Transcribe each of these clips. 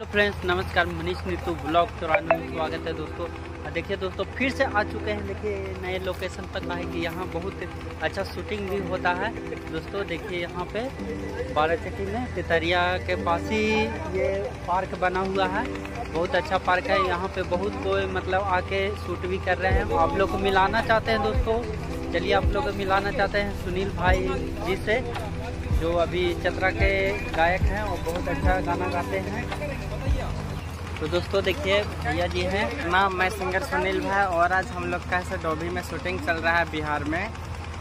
Hello friends, नमस्कार, Manish Neetu blog चौरानवे में स्वागत है दोस्तों। देखिए दोस्तों, फिर से आ चुके हैं, देखिए, नए लोकेशन तक आए कि यहाँ बहुत अच्छा शूटिंग भी होता है। दोस्तों, देखिए यहाँ पे बाराचट्टी में तितरिया के पास ही ये पार्क बना हुआ है। बहुत अच्छा पार्क है, यहाँ पे बहुत कोई मतलब आके शूट भी कर रहे हैं। आप लोग को मिलाना चाहते हैं दोस्तों? चलिए आप लोग को मिलाना चाहते हैं सुनील भाई जी से, जो अभी चतरा के गायक हैं और बहुत अच्छा गाना गाते हैं। तो दोस्तों देखिए, भैया जी हैं। नाम मैं सिंगर सुनील भाई और आज हम लोग का ऐसे डोभी में शूटिंग चल रहा है बिहार में।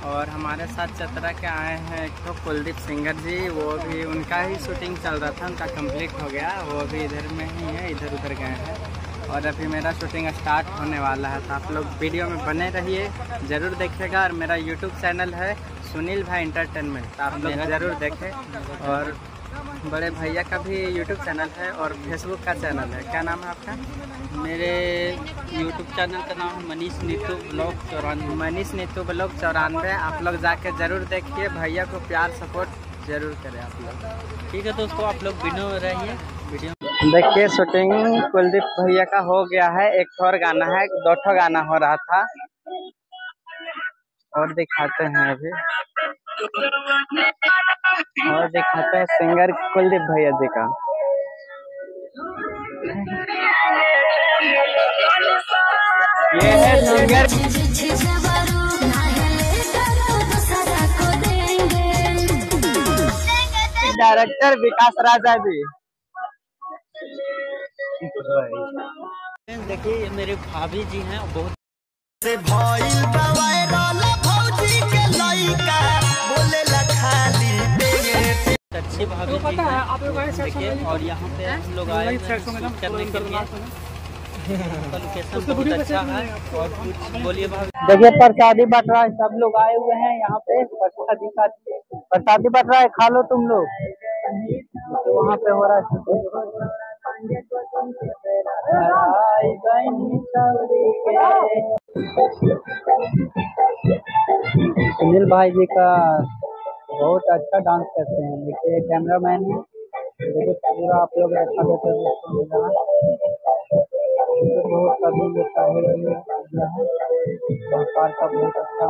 और हमारे साथ चतरा के आए हैं एक तो कुलदीप सिंगर जी, वो भी उनका ही शूटिंग चल रहा था, उनका कंप्लीट हो गया। वो भी इधर में ही है इधर उधर गए हैं। और अभी मेरा शूटिंग स्टार्ट होने वाला है तो आप लोग वीडियो में बने रहिए, ज़रूर देखिएगा। और मेरा यूट्यूब चैनल है सुनील भाई इंटरटेनमेंट तो आप लोग ज़रूर देखें। और बड़े भैया का भी यूट्यूब चैनल है और फेसबुक का चैनल है। क्या नाम है आपका? मेरे यूट्यूब चैनल का नाम है मनीष नीतू ब्लॉग चौरानवे। मनीष नीतू ब्लॉग चौरानवे। आप लोग जाके ज़रूर देखिए। भैया को प्यार सपोर्ट ज़रूर करें आप लोग। ठीक है दोस्तों आप लोग वीडियो में रहिए। वीडियो देखिए शूटिंग कुलदीप भैया का हो गया है। एक और गाना है दो ठो गाना हो रहा था। और दिखाते हैं अभी। और दिखाते हैं सिंगर कुलदीप भैया जी का। ये है सिंगर। डायरेक्टर विकास राजा जी। देखिए ये मेरे भाभी जी हैं बहुत से भइल अच्छी भाभी जी हैं देखिए और यहाँ पे हम लोग आए हैं शूट करने के लिए। लोकेशन बहुत अच्छा है और कुछ बोलिए भाभी। देखिए प्रसादी बट रहा है सब लोग आए हुए हैं यहाँ पे प्रसादी का प्रसादी बट रहा है खा लो तुम लोग। तो वहाँ पे हो रहा है सुनील भाई जी का बहुत अच्छा डांस करते हैं। देखिए कैमरा मैन है। देखिए पूरा आप लोग अच्छा देते हैं। बहुत सभी लोग शामिल का बहुत अच्छा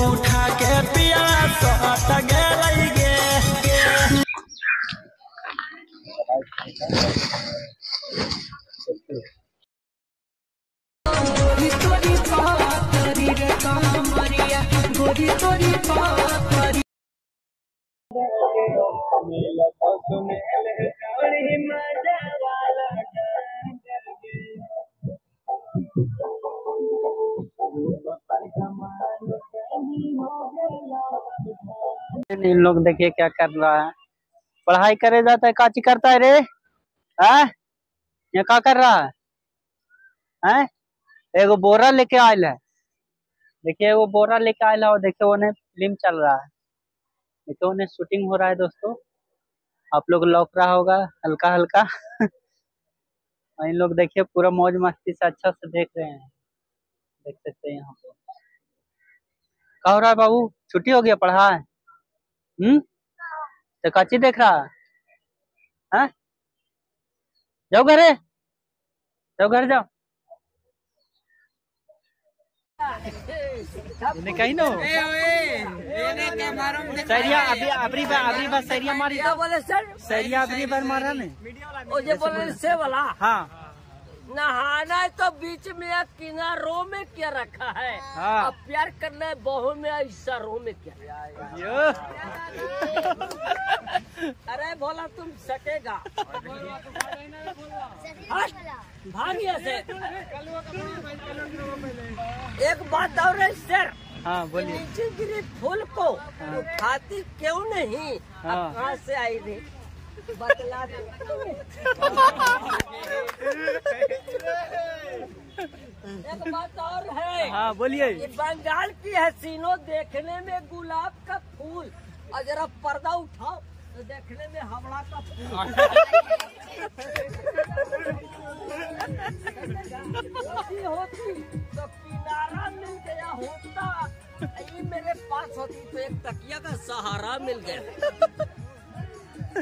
उठा के पिया इन लोग देखिए क्या कर रहा है। पढ़ाई करे जाता है, काची करता है रे। हैं? ये क्या कर रहा है? हैं? एगो बोरा लेके आयल है। देखिए एगो बोरा लेके आयल है और देखिए उन्हें फ़िल्म चल रहा है। देखिए, उन्हें शूटिंग हो रहा है दोस्तों। आप लोग लौक रहा होगा हल्का हल्का और इन लोग देखिए, पूरा मौज मस्ती से अच्छा से देख रहे हैं। देख सकते हैं यहाँ पे। हो रहा है बाबू? छुट्टी हो गया पढ़ाई हम्म? तो काची देख रहा है। हैं? जाओ घरे। जाओ घर जाओ। कहीं ना सरिया अभी अबरी बार अबरी बार सरिया मारी। क्या बोले सर सरिया अबरी बार मारा ने? वो जो बोले से वाला। हाँ। नहाना है तो बीच में किनारों में क्या रखा है? हाँ। अब प्यार करना है बहू में रो में क्या? अरे बोला तुम सकेगा। हट, भाग यहाँ से। एक बात और है सर। हाँ बोलिए। नीचे गिरे फूल को उठाती क्यों नहीं? हाँ। कहाँ से आई थी बतला दो। एक बात और है। हाँ बोलिए। बंगाल की हसीनों देखने में गुलाब का फूल। और जरा पर्दा उठाओ तो देखने में हवड़ा का फूल। होती होती तो किनारा मिल गया होता। मेरे पास होती तो एक तकिया का सहारा मिल गया। हाँ,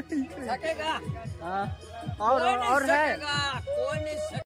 और कोई नहीं और है।